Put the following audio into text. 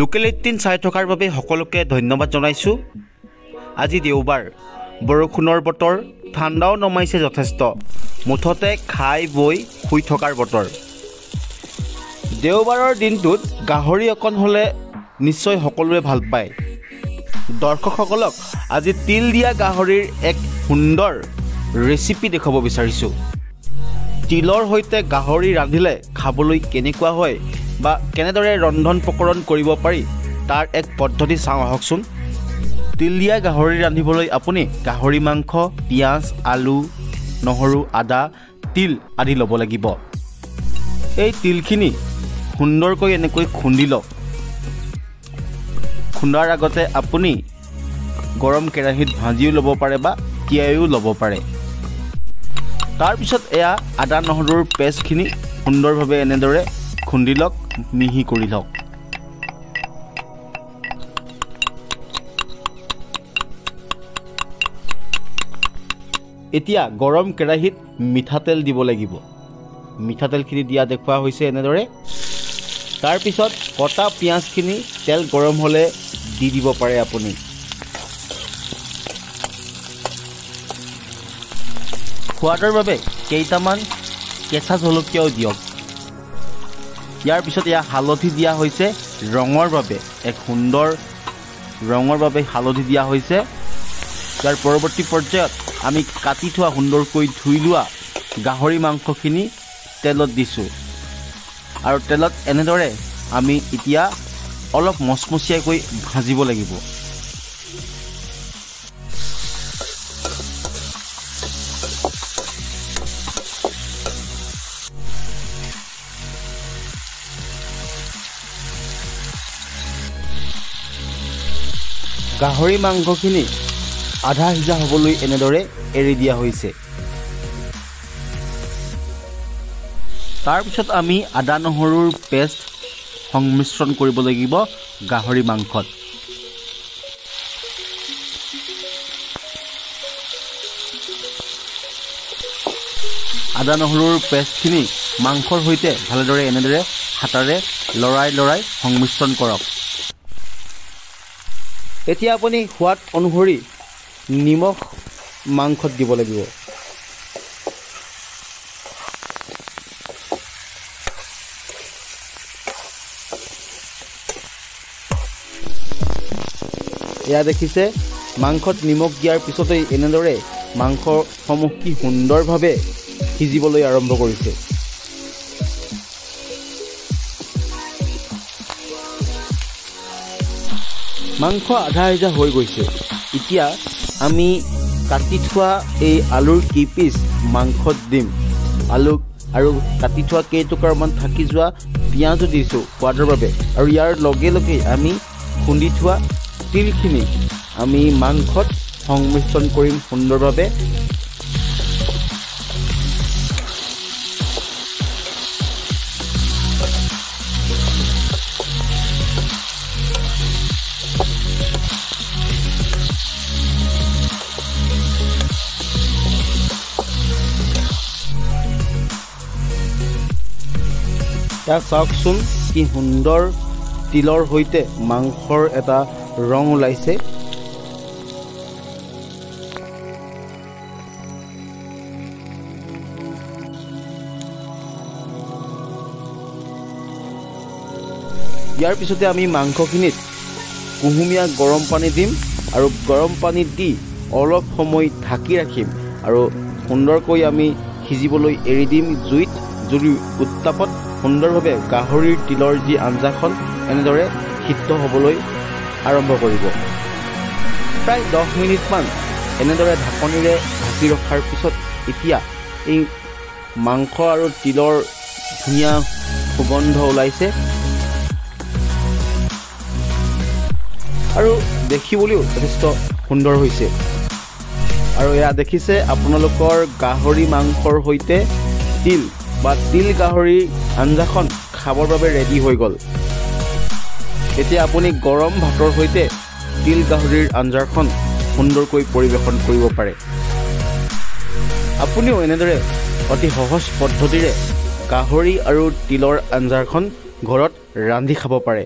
Local eighteen চাই থকাৰ বাবে সকলোকে ধন্যবাদ জনাইছোঁ। আজি দেওবাৰ বৰষুণৰ বতৰ ঠাণ্ডাও নমাইছে যথেষ্ট। মুঠতে খাই বৈ শুই থকাৰ বতৰ। দেওবাৰৰ দিনটোত গাহৰি অকণ হ'লে নিশ্চয় সকলোৱে ভাল পায়। দৰ্শকসকলক আজি তিল দিয়া গাহৰিৰ এক সুন্দৰ ৰেচিপি দেখুৱাব বিচাৰিছোঁ। তিলৰ সৈতে গাহৰি ৰান্ধিলে খাবলৈ কেনেকুৱা হয় বা কেনেদৰে ৰন্ধন প্ৰকৰণ কৰিব পাৰি তাৰ এক পদ্ধতি চাওঁ আহকচোন। তিল দিয়া গাহৰি ৰান্ধিবলৈ আপুনি গাহৰি মাংস পিঁয়াজ আলু নহৰু আদা তিল আদি ল'ব লাগিব। এই তিলখিনি সুন্দৰকৈ এনেকৈ খুন্দি লওক। খুন্দাৰ আগতে আপুনি গৰম কেৰাহীত ভাজিও ল'ব পাৰে বা তিয়াইও ল'ব পাৰে। তাৰপিছত এয়া আদা নহৰুৰ পেষ্টখিনি সুন্দৰভাৱে এনেদৰে খুন্দি লওক মিহি কৰি লওক। এতিয়া গৰম কেৰাহীত মিঠাতেল দিব লাগিব। মিঠাতেলখিনি দিয়া দেখুওৱা হৈছে এনেদৰে। তাৰপিছত কটা পিঁয়াজখিনি তেল গৰম হ'লে দি দিব পাৰে আপুনি। সোৱাদৰ বাবে কেইটামান কেঁচা জলকীয়াও দিয়ক। ইয়াৰ পিছত এয়া হালধি দিয়া হৈছে ৰঙৰ বাবে এক সুন্দৰ ৰঙৰ বাবে হালধি দিয়া হৈছে। ইয়াৰ পৰৱৰ্তী পৰ্যায়ত আমি কাটি থোৱা সুন্দৰকৈ ধুই লোৱা গাহৰি মাংসখিনি তেলত দিছোঁ। আৰু তেলত এনেদৰে আমি এতিয়া অলপ মচমচীয়াকৈ ভাজিব লাগিব। গাহৰি মাংসখিনি আধা সিজা হ'বলৈ এনেদৰে এৰি দিয়া হৈছে। তাৰপিছত আমি আদা নহৰুৰ পেষ্ট সংমিশ্ৰণ কৰিব লাগিব গাহৰি মাংসত। আদা নহৰুৰ পেষ্টখিনি মাংসৰ সৈতে ভালদৰে এনেদৰে হাতাৰে লৰাই লৰাই সংমিশ্ৰণ কৰক। এতিয়া আপুনি সোৱাদ অনুসৰি নিমখ মাংসত দিব লাগিব। এয়া দেখিছে মাংসত নিমখ দিয়াৰ পিছতেই এনেদৰে মাংসসমূহ কি সুন্দৰভাৱে সিজিবলৈ আৰম্ভ কৰিছে। মাংস আধা সিজা হৈ গৈছে। এতিয়া আমি কাটি থোৱা এই আলুৰ কি পিচ মাংসত দিম। আলু আৰু কাটি থোৱা কেইটুকুৰামান থাকি যোৱা পিঁয়াজো দিছোঁ সোৱাদৰ বাবে। আৰু ইয়াৰ লগে লগে আমি খুন্দি থোৱা তিলখিনি আমি মাংসত সংমিশ্ৰণ কৰিম সুন্দৰভাৱে। ইয়াক চাওকচোন কি সুন্দৰ তিলৰ সৈতে মাংসৰ এটা ৰং ওলাইছে। ইয়াৰ পিছতে আমি মাংসখিনিত কুহুমীয়া গৰম পানী দিম আৰু গৰম পানী দি অলপ সময় ঢাকি ৰাখিম আৰু সুন্দৰকৈ আমি সিজিবলৈ এৰি দিম জুইত জুইৰ উত্তাপত। সুন্দৰভাৱে গাহৰিৰ তিলৰ যি আঞ্জাখন এনেদৰে সিদ্ধ হ'বলৈ আৰম্ভ কৰিব। প্ৰায় দহ মিনিটমান এনেদৰে ঢাকনিৰে ঢাকি ৰখাৰ পিছত এতিয়া এই মাংস আৰু তিলৰ ধুনীয়া সুগন্ধ ওলাইছে। আৰু দেখিবলৈও যথেষ্ট সুন্দৰ হৈছে। আৰু এয়া দেখিছে আপোনালোকৰ গাহৰি মাংসৰ সৈতে তিল। বা তিল গাহৰি আঞ্জাখন খাবৰ বাবে ৰেডি হৈ গ'ল। এতিয়া আপুনি গৰম ভাতৰ সৈতে তিল গাহৰিৰ আঞ্জাখন সুন্দৰকৈ পৰিৱেশন কৰিব পাৰে। আপুনিও এনেদৰে অতি সহজ পদ্ধতিৰে গাহৰি আৰু তিলৰ আঞ্জাখন ঘৰত ৰান্ধি খাব পাৰে।